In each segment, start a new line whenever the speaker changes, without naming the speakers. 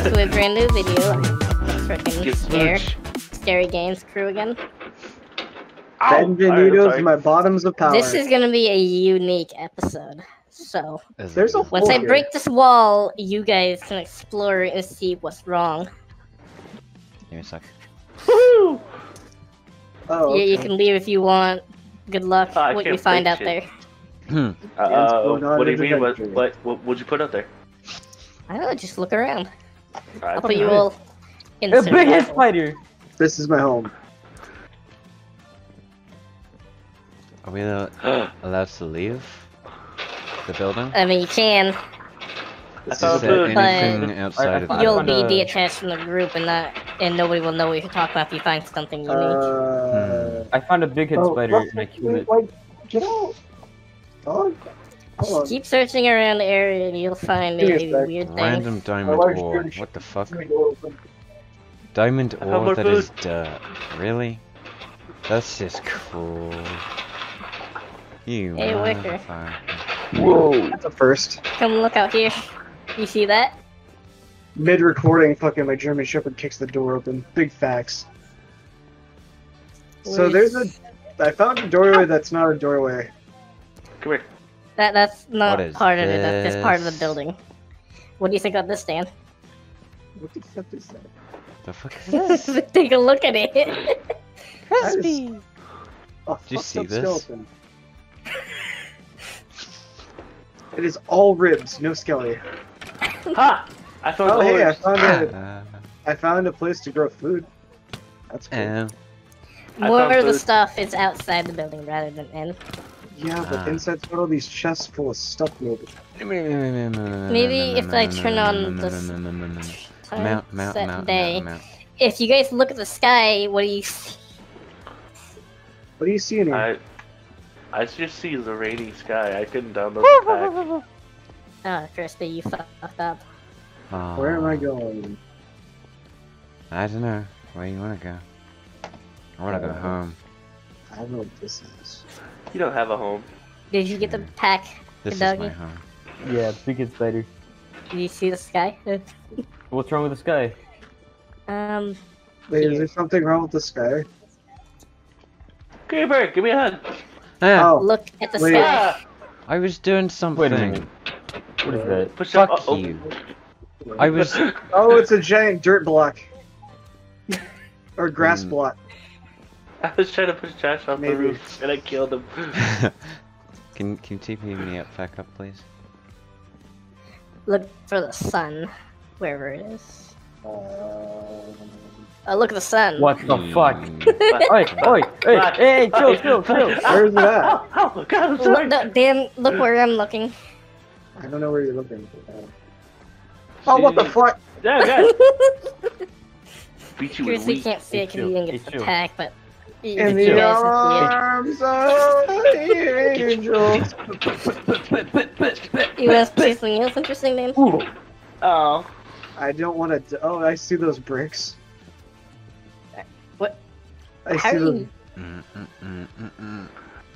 brand new video. Freaking
Get
scare,
smooch.
scary games crew again.
Ow! Alright, I'm
Benvenutos
sorry.
to my bottoms of power.
This is gonna be a unique episode. So
There's a
once I break this wall, you guys can explore and see what's wrong.
Give me a sec.
Woo!
Oh,
Yeah, you can leave if you want. Good luck.
Oh,
what you find out
shit.
there.
Hmm.
Uh,
Yes,
what do you mean? What, what, what, what'd you put out there?
I don't know. Just look around.
Alright,
I'll put you all in
A big head spider!
This is my home.
Are we al- allowed to leave the building?
I mean, you can.
Is
found
there anything outside of
I
You'll be
a-
detached from the group, and not, and nobody will know what you're talking about if you find something unique.
Uh,
I found a big head
oh,
spider
what-
and I killed it.
wait, Get out! Oh,
Just
hold on.
keep searching around the area, and you'll find
a
maybe weird things.
Random diamond ore.
British-
What the fuck?
Let me.
Diamond
I found
ore
more
that is dirt. Really? That's just cool. You
Hey, Wikker.
motherfucker.
Whoa! That's a first.
Come look out here. You see that?
Mid recording, fucking my German Shepherd kicks the door open. Big facts. So there's a. I found a doorway that's not a doorway.
Come here.
That that's not
What is
part of it. That's just part of the building. What do you think of this, Dan?
What the fuck is that?
The fuck is this?
Take a look at it.
Crispy. A
Did you see
up
this?
skeleton. It is all ribs, no skelly.
Ha! I found
Oh hey, I found a,
Uh,
I found a place to grow food. That's cool.
and
More of the
food.
stuff is outside the building rather than in.
Yeah, but
Ah.
inside's got all these chests full of stuff maybe.
Maybe if I turn on the
Mount, mount,
Sunset
mount,
day.
mount, mount.
If you guys look at the sky, what do you see?
What do you see in here?
I, I just see the rainy sky. I couldn't download the pack.
Oh, Crispy, you fucked up.
Where am I going?
I don't know. Where you wanna go? I wanna go
Uh,
home.
I don't know what this is.
You don't have a home.
Did you get the pack?
This is
doggy.
my home.
Yeah, big head spider.
Did you see the sky?
What's wrong with the sky?
um,
Wait, is there something wrong with the sky?
Creeper, give me a hug.
Ah,
Oh,
look at the
Wait.
sky.
I was doing something.
Wait a minute. What is that?
Push
Fuck
up. Oh,
you. I was.
oh, it's a giant dirt block. or grass
Hmm.
block.
I was trying to push Josh off
Maybe.
the roof, and I killed him.
can can you TP me up back up, please?
Look for the sun, wherever it is.
Um,
Oh, look at the sun.
What the fuck?
Mm.
Oi, oi, hey, hey, hey, chill, chill, chill.
Where's it at?
Ow, ow, God, I'm
Look,
sorry.
no, Dan, look where I'm looking.
I don't know where you're looking. Oh, what the fuck?
Yeah, God. Beat you with
Seriously, can't see it because
chill,
you didn't get the pack, but. You
In
guys
the arms of the angel.
it. You want to say something else interesting, Dan?
Oh.
I don't want to. Oh, I see those bricks.
What?
I
How
see them.
you
Mm, mm, mm, mm, mm,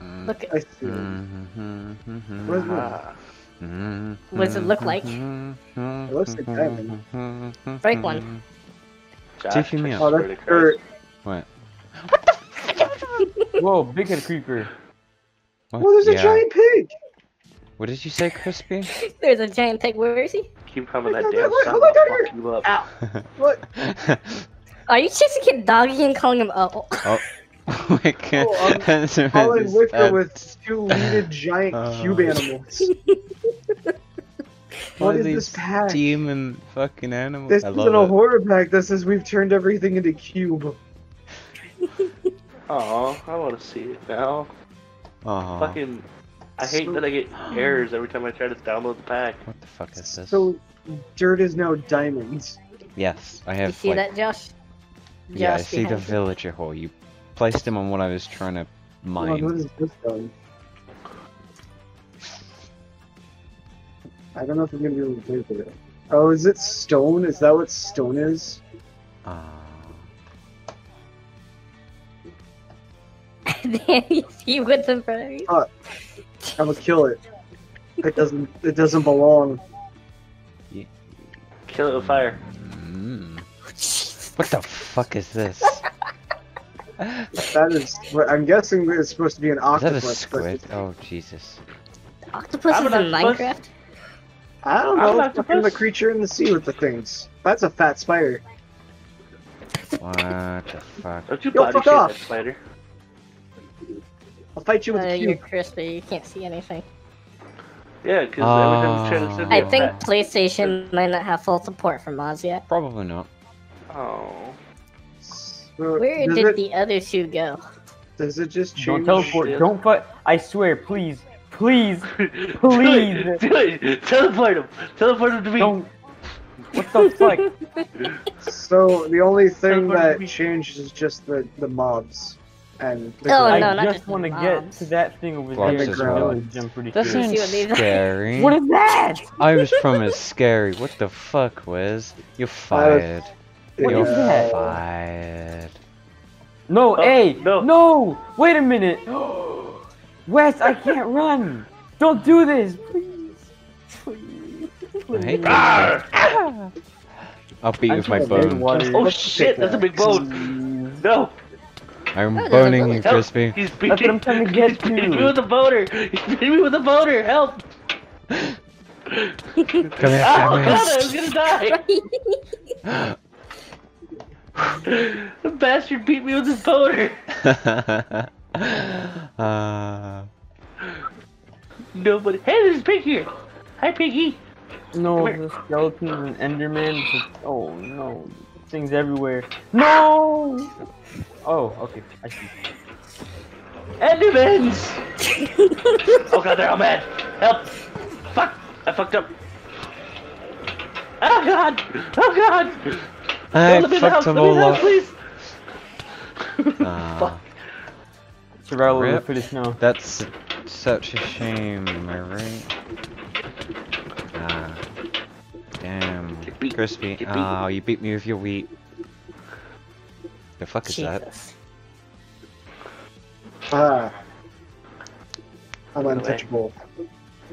mm.
look?
I see them.
Mhm, mhm,
Where's one?
Ah.
mhm,
What does it look like?
mhm,
It looks like diamond.
mhm,
Break one.
Josh,
Tiffy me
I
up.
Oh, that's
to
dirt.
Christ.
What?
Whoa, big head creeper.
What?
Oh, there's a giant pig.
What did you say, Crispy?
There's a giant pig. Where is he?
Keep coming
Wait,
that
wait,
damn
wait,
sun.
hold on,
I'll
down
fuck you up.
Ow. What?
Are you chasing Kid Doggy and calling him oh?
oh, Wikker.
Oh, I'm
Answer
Calling
this Wikker
with two weeded giant
Uh,
cube animals.
What
What
are
is
these
this pack?
demon fucking animals?
This
I
isn't
love
a
it.
horror pack. This is we've turned everything into cube.
Oh, I want to see it now.
Aw,
Fucking. I hate
So-
that I get errors every time I try to download the pack.
what the fuck is this?
So dirt is now diamonds.
yes, I
You
have.
see
like,
that, Josh?
Yeah, I see the
you.
villager hole. You placed him on what I was trying to
Oh, what
mine.
is this done? I don't know if I'm gonna be able to play with it. Oh, is it stone? Is that what stone is?
Ah.
Dan, you see what's in front of you?
I'm gonna kill it. It doesn't. It doesn't belong.
Kill it with fire.
Mm. What the fuck is this?
That is. what- I'm guessing it's supposed to be an
Is that a
octopus.
squid? Oh Jesus.
Octopus is
an
in
octopus.
Minecraft?
I don't
I'm
know.
an
Fucking the creature in the sea with the things. That's a fat spider.
What the fuck?
Don't you
Yo,
body
fuck off.
that spider?
I'll fight you with
Uh,
a
you're crispy, you can't see anything.
Yeah, because every time you try to
Oh.
I think
fat-
PlayStation might not have full support for mods yet.
Probably not.
Oh.
So,
Where did
it,
the other two go?
Does it just
Don't teleport.
shit.
Don't fight. I swear, please, please,
Do
Please.
it, do it. Teleport him. Teleport him to me.
don't. What the fuck?
So the only thing
Teleport
that
me.
changes is just the the mobs and. The
Oh,
I
no, not
just
just
want to get to that thing over
Blocks
there.
as
in
well.
I'm pretty
That
sure.
See
sounds
what these are?
scary.
What is that?
I was from a scary. What the fuck, Wiz? You're fired.
What
You're
is that?
fired.
No,
Oh,
hey,
no.
no, Wait a minute. Wes, I can't run. Don't do this, please. Please.
I hate
Arr!
that. Ah! I'll beat you with my
trying
bone.
Oh shit, that's a big bone. No.
I'm
Oh, there's a
boning you,
village.
Help.
Crispy.
He's
That's
beating
what I'm trying to get
He's beating
to.
me with a boner. He's beating me with a boner. Help.
Come here,
Oh
come
god, I was gonna die. the bastard beat me with his boner.
uh,
Nobody. Hey, there's Pig here. Hi, Piggy.
No,
Come here.
the skeletons and Enderman. just- Oh no, things everywhere. No. Oh, okay. I see.
Endermans. oh god, they're all mad. Help. Fuck. I fucked up. Oh god. Oh god.
I
Let me in the house.
fucked
Let
them
me in the
all
house,
up.
please.
Ah,
Fuck.
Survival of the
Rip.
fittest now.
that's such a shame, am I right? Ah, damn. Crispy.
Get.
Oh, you beat me with your wheat. The fuck is that?
Ah. I'm untouchable.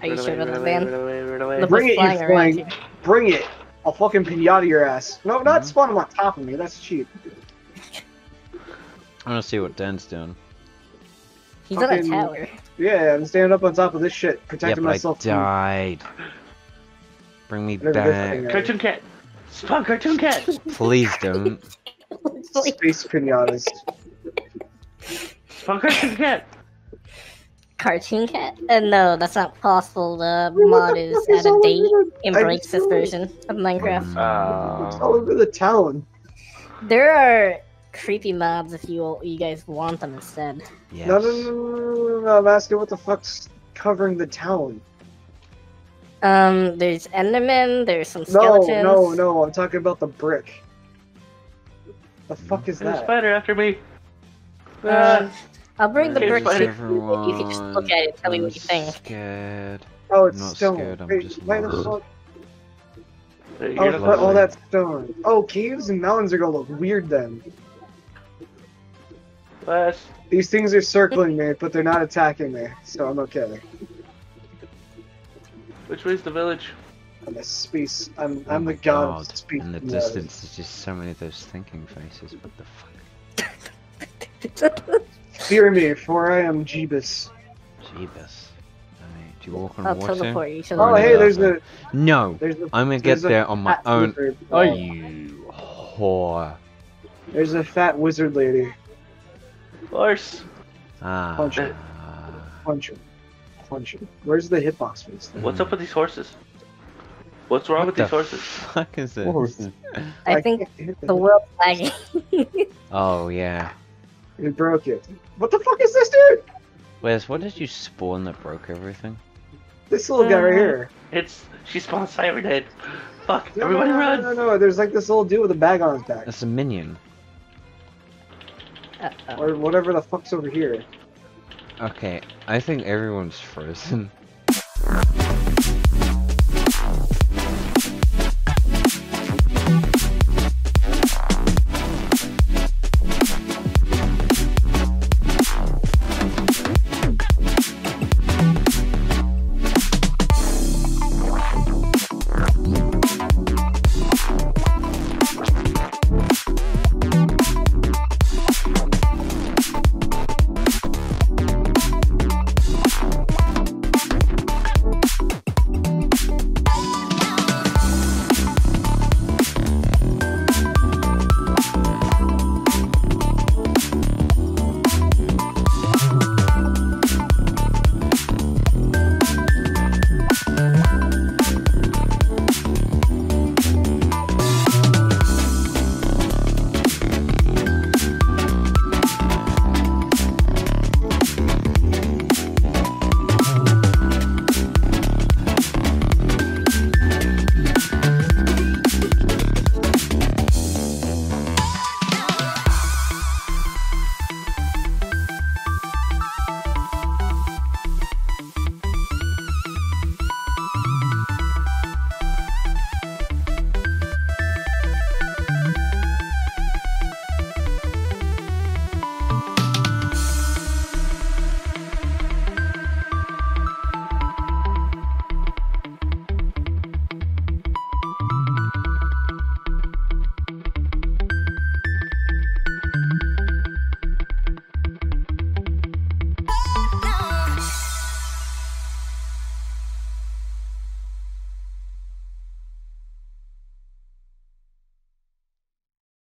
Are you sure
away,
about that,
run
man?
away, run away, run away.
Look
Bring it, you
flying
flying- Bring it! I'll fucking pinata your ass. No, not
Mhm.
spawn him on top of me. That's cheap.
I wanna see what Dan's doing.
He's on a tower.
Yeah, I'm standing up on top of this shit,
Yeah,
protecting
but I
myself. from-
died. Bring me
Whatever this thing
back.
Cartoon cat. Spawn cartoon cat.
Please don't.
Space pinatas.
Spawn cartoon cat.
Cartoon Cat? Uh, no, that's not possible. The
What
mod
the
is
fuck
out of date
over the-
and breaks this version of Minecraft.
It's
Uh,
all over the town.
There are creepy mobs if you you guys want them instead.
Yes.
No, no, no, no, no, no, no, I'm asking what the fuck's covering the town.
Um, there's Enderman. There's some skeletons.
No, no, no, I'm talking about the brick. The fuck is
there's a
that?
spider after me.
Um, I'll bring the
Okay,
brick
spider.
to you. You can just look at it. and Tell me
I'm
what you think.
Scared.
Oh, it's
I'm not
stone.
scared, I'm
Wait,
just
why the fuck? Oh, but
lovely.
all that stone. Oh, caves and mountains are gonna look weird then.
last.
These things are circling me, but they're not attacking me, so I'm okay.
Which way's the village?
I'm space. I'm
Oh
I'm
my
the god,
god.
of space.
In the
pinatas.
distance, there's just so many of those thinking faces. What the fuck?
Fear me, for I am Jeebus.
Jeebus. Alright, do you walk on
I'll
water?
teleport you to
Oh, hey, there's a
No!
there's a
I'm gonna get there on my own.
wizard.
Oh,
You whore.
There's a fat wizard lady.
Horse.
Ah.
Punch it. Punch him. Punch him. Where's the hitbox for this thing?
What's up with these horses? What's wrong with
the
these horses?
fuck is this?
Horses.
I think the world's lagging.
Oh yeah.
It broke it. What the fuck is this, dude?
Wes, what did you spawn that broke everything?
This little guy right
Uh,
here.
It's she spawned Cyberdead. Fuck!
No,
Everybody
no, no,
run!
No, no, no, there's like this little dude with a bag on his back.
That's a minion.
Uh-oh.
Or whatever the fuck's over here.
Okay, I think everyone's frozen.